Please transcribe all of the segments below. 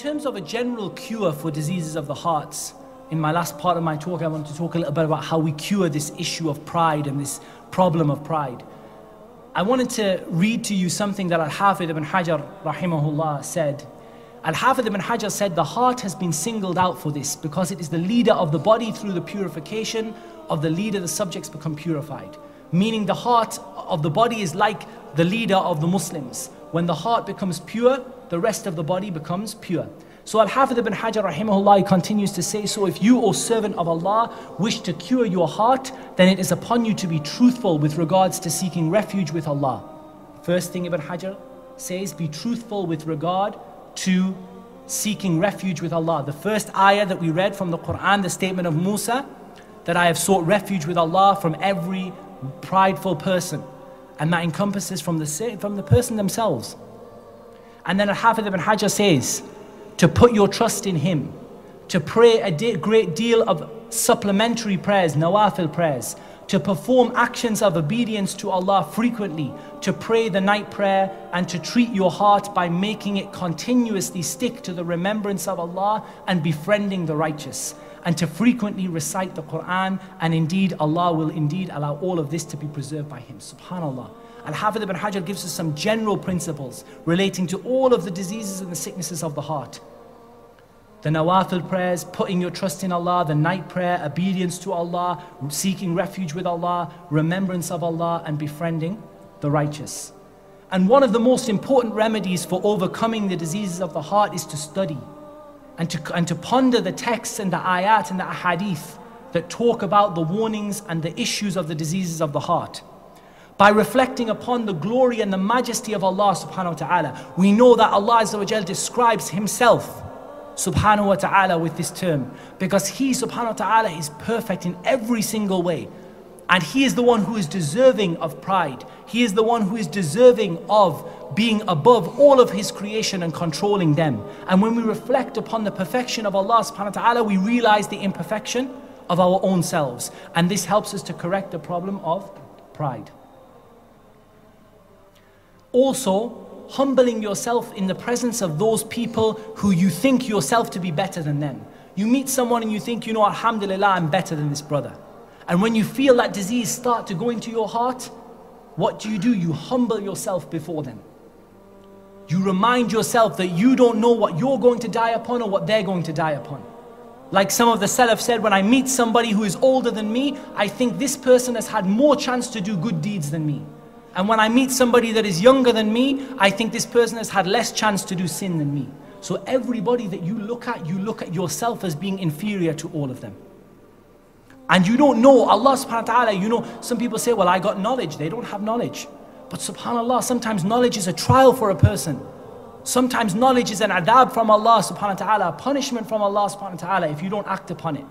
terms of a general cure for diseases of the hearts, in my last part of my talk, I want to talk a little bit about how we cure this issue of pride and this problem of pride. I wanted to read to you something that Al-Hafidh ibn Hajar rahimahullah said. Al-Hafidh ibn Hajar said the heart has been singled out for this because it is the leader of the body through the purification of the leader the subjects become purified. Meaning the heart of the body is like the leader of the Muslims. When the heart becomes pure, the rest of the body becomes pure. So Al-Hafidh ibn Hajar rahimahullah continues to say, so if you, O servant of Allah, wish to cure your heart, then it is upon you to be truthful with regards to seeking refuge with Allah. First thing Ibn Hajar says, be truthful with regard to seeking refuge with Allah. The first ayah that we read from the Quran, the statement of Musa, that I have sought refuge with Allah from every prideful person. And that encompasses from the, from the person themselves. And then Al-Hafidh ibn Hajar says, to put your trust in Him, to pray a great deal of supplementary prayers, nawafil prayers, to perform actions of obedience to Allah frequently, to pray the night prayer, and to treat your heart by making it continuously stick to the remembrance of Allah and befriending the righteous, and to frequently recite the Quran, and indeed Allah will indeed allow all of this to be preserved by Him. Subhanallah. Al-Hafidh ibn Hajar gives us some general principles relating to all of the diseases and the sicknesses of the heart the nawafil prayers, putting your trust in Allah, the night prayer, obedience to Allah, seeking refuge with Allah, remembrance of Allah, and befriending the righteous. And one of the most important remedies for overcoming the diseases of the heart is to study and to, and to ponder the texts and the ayat and the ahadith that talk about the warnings and the issues of the diseases of the heart. By reflecting upon the glory and the majesty of Allah subhanahu wa ta'ala, we know that Allah describes Himself subhanahu wa ta'ala with this term because he subhanahu wa ta'ala is perfect in every single way. And he is the one who is deserving of pride. He is the one who is deserving of being above all of his creation and controlling them. And when we reflect upon the perfection of Allah subhanahu wa ta'ala we realize the imperfection of our own selves. And this helps us to correct the problem of pride. Also humbling yourself in the presence of those people who you think yourself to be better than them. You meet someone and you think, you know, Alhamdulillah, I'm better than this brother. And when you feel that disease start to go into your heart, what do you do? You humble yourself before them. You remind yourself that you don't know what you're going to die upon or what they're going to die upon. Like some of the Salaf said, when I meet somebody who is older than me, I think this person has had more chance to do good deeds than me. And when I meet somebody that is younger than me, I think this person has had less chance to do sin than me. So everybody that you look at, you look at yourself as being inferior to all of them. And you don't know Allah subhanahu wa ta'ala, you know, some people say, well, I got knowledge. They don't have knowledge. But subhanAllah, sometimes knowledge is a trial for a person. Sometimes knowledge is an adhab from Allah subhanahu wa ta'ala, a punishment from Allah subhanahu wa ta'ala if you don't act upon it.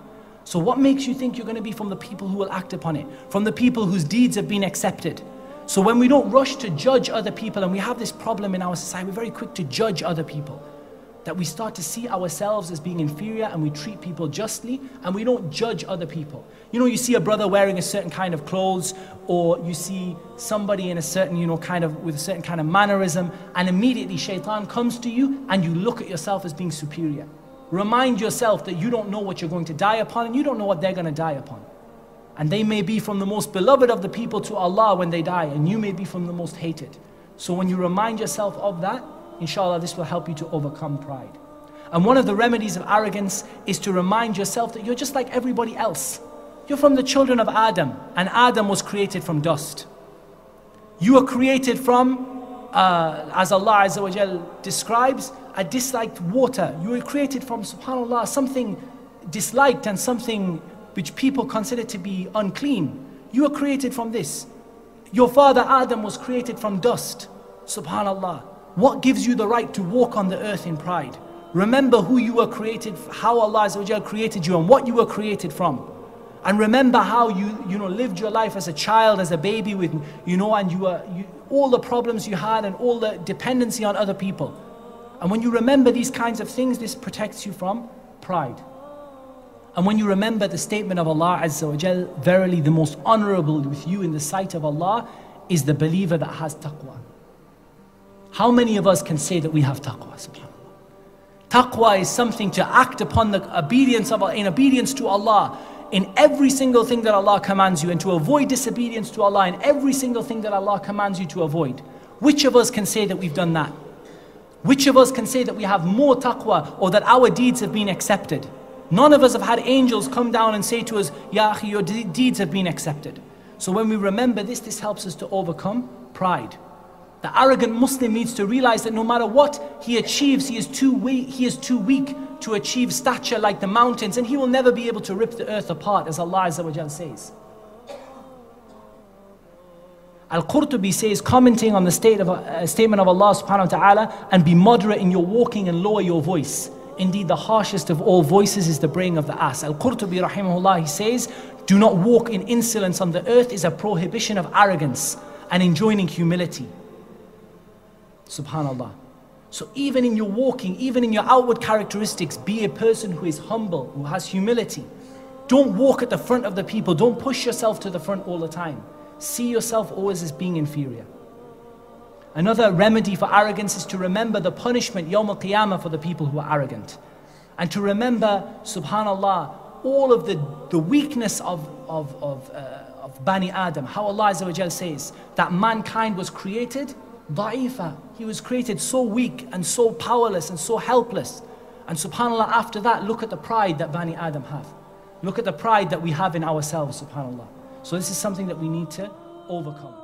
So what makes you think you're going to be from the people who will act upon it? From the people whose deeds have been accepted? So when we don't rush to judge other people, and we have this problem in our society, we're very quick to judge other people. That we start to see ourselves as being inferior and we treat people justly and we don't judge other people. You know, you see a brother wearing a certain kind of clothes or you see somebody in a certain, you know, kind of with a certain kind of mannerism and immediately shaitan comes to you and you look at yourself as being superior. Remind yourself that you don't know what you're going to die upon and you don't know what they're going to die upon. And they may be from the most beloved of the people to Allah when they die, and you may be from the most hated. So when you remind yourself of that, inshallah, this will help you to overcome pride. And one of the remedies of arrogance is to remind yourself that you're just like everybody else. You're from the children of Adam, and Adam was created from dust. You are created from, uh, as Allah Azza describes, a disliked water. You were created from, subhanAllah, something disliked and something which people consider to be unclean. You are created from this. Your father Adam was created from dust. Subhanallah. What gives you the right to walk on the earth in pride? Remember who you were created, how Allah created you and what you were created from. And remember how you, you know, lived your life as a child, as a baby with, you know, and you were, you, all the problems you had and all the dependency on other people. And when you remember these kinds of things, this protects you from pride. And when you remember the statement of Allah Azza wa Jal, verily the most honorable with you in the sight of Allah is the believer that has taqwa. How many of us can say that we have taqwa? SubhanAllah. Taqwa is something to act upon the obedience of in obedience to Allah in every single thing that Allah commands you and to avoid disobedience to Allah in every single thing that Allah commands you to avoid. Which of us can say that we've done that? Which of us can say that we have more taqwa or that our deeds have been accepted? None of us have had angels come down and say to us, Ya akhi, your de- deeds have been accepted. So when we remember this, this helps us to overcome pride. The arrogant Muslim needs to realize that no matter what he achieves, he is too weak, he is too weak to achieve stature like the mountains, and he will never be able to rip the earth apart, as Allah says. Al-Qurtubi says, commenting on the state of, uh, statement of Allah subhanahu wa ta'ala, and be moderate in your walking and lower your voice. Indeed, the harshest of all voices is the braying of the ass. Al-Qurtubi rahimahullah, he says, do not walk in insolence on the earth is a prohibition of arrogance and enjoining humility. Subhanallah. So even in your walking, even in your outward characteristics, be a person who is humble, who has humility. Don't walk at the front of the people. Don't push yourself to the front all the time. See yourself always as being inferior. Another remedy for arrogance is to remember the punishment, Yawm al-Qiyamah, for the people who are arrogant. And to remember, subhanAllah, all of the, the weakness of, of, of, uh, of Bani Adam. How Allah says that mankind was created da'ifa. He was created so weak and so powerless and so helpless. And subhanAllah, after that, look at the pride that Bani Adam have. Look at the pride that we have in ourselves, subhanAllah. So this is something that we need to overcome.